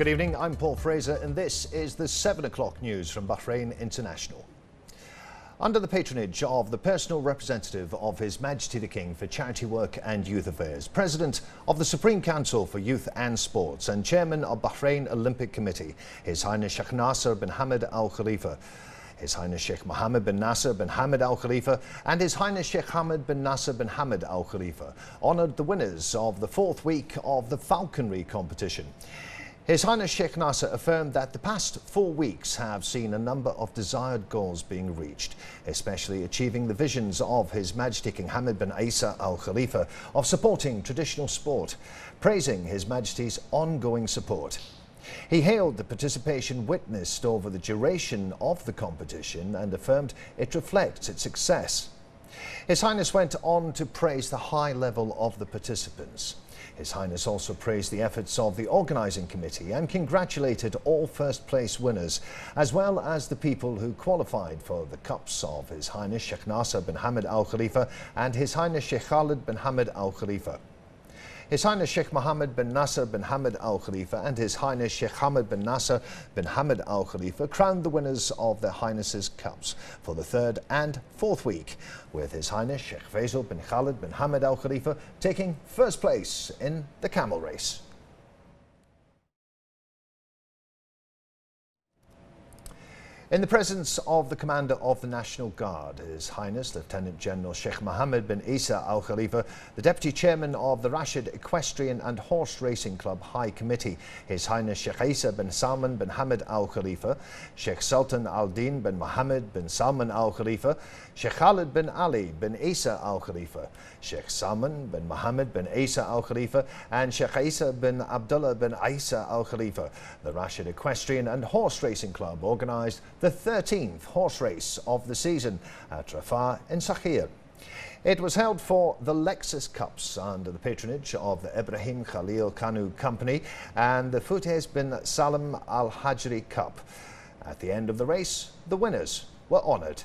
Good evening, I'm Paul Fraser, and this is the 7 o'clock news from Bahrain International. Under the patronage of the personal representative of His Majesty the King for Charity Work and Youth Affairs, President of the Supreme Council for Youth and Sports, and Chairman of Bahrain Olympic Committee, His Highness Sheikh Nasser bin Hamad Al Khalifa, his Highness Sheikh Mohammed bin Nasser bin Hamad Al Khalifa and His Highness Sheikh Hamad bin Nasser bin Hamad Al Khalifa honoured the winners of the fourth week of the falconry competition. His Highness Sheikh Nasser affirmed that the past four weeks have seen a number of desired goals being reached, especially achieving the visions of His Majesty King Hamad bin Isa Al Khalifa of supporting traditional sport, praising His Majesty's ongoing support. He hailed the participation witnessed over the duration of the competition and affirmed it reflects its success. His Highness went on to praise the high level of the participants. His Highness also praised the efforts of the organising committee and congratulated all first place winners, as well as the people who qualified for the cups of His Highness Sheikh Nasser bin Hamad Al Khalifa and His Highness Sheikh Khalid bin Hamad Al Khalifa. His Highness Sheikh Mohammed bin Nasser bin Hamad Al Khalifa and His Highness Sheikh Hamad bin Nasser bin Hamad Al Khalifa crowned the winners of their Highnesses Cups for the third and fourth week, with His Highness Sheikh Faisal bin Khalid bin Hamad Al Khalifa taking first place in the camel race. In the presence of the Commander of the National Guard, His Highness Lieutenant General Sheikh Mohammed bin Isa Al Khalifa, the Deputy Chairman of the Rashid Equestrian and Horse Racing Club High Committee, His Highness Sheikh Isa bin Salman bin Hamad Al Khalifa, Sheikh Sultan Al Din bin Mohammed bin Salman Al Khalifa, Sheikh Khalid bin Ali bin Isa Al Khalifa, Sheikh Salman bin Mohammed bin Isa Al Khalifa, and Sheikh Isa bin Abdullah bin Isa Al Khalifa. The Rashid Equestrian and Horse Racing Club organised the 13th horse race of the season at Rafah in Sakhir. It was held for the Lexus Cups under the patronage of the Ibrahim Khalil Kanu Company and the Futez bin Salim Al Hajri Cup. At the end of the race, the winners were honoured.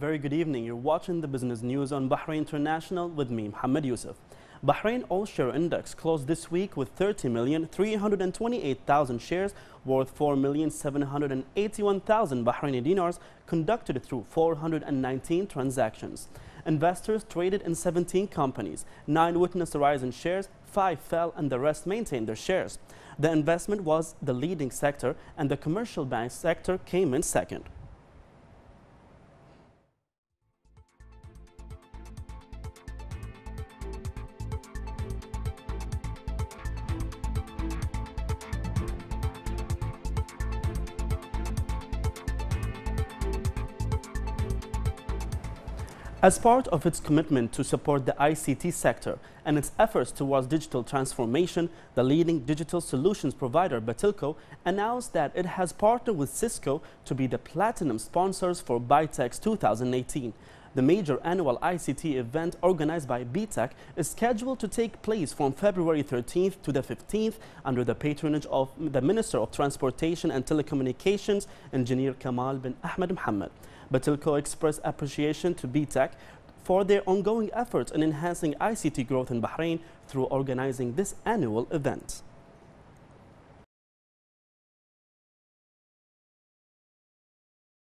Very good evening. You're watching the business news on Bahrain International with me, Mohammed Yusuf. Bahrain All Share Index closed this week with 30,328,000 shares worth 4,781,000 Bahraini dinars conducted through 419 transactions. Investors traded in 17 companies. Nine witnessed a rise in shares, five fell, and the rest maintained their shares. The investment was the leading sector, and the commercial bank sector came in second. As part of its commitment to support the ICT sector and its efforts towards digital transformation, the leading digital solutions provider Batelco announced that it has partnered with Cisco to be the platinum sponsors for BITEX 2018. The major annual ICT event organized by BITEC is scheduled to take place from February 13th to the 15th under the patronage of the Minister of Transportation and Telecommunications, Engineer Kamal bin Ahmed Mohammed. Batelco expressed appreciation to BITEC for their ongoing efforts in enhancing ICT growth in Bahrain through organizing this annual event.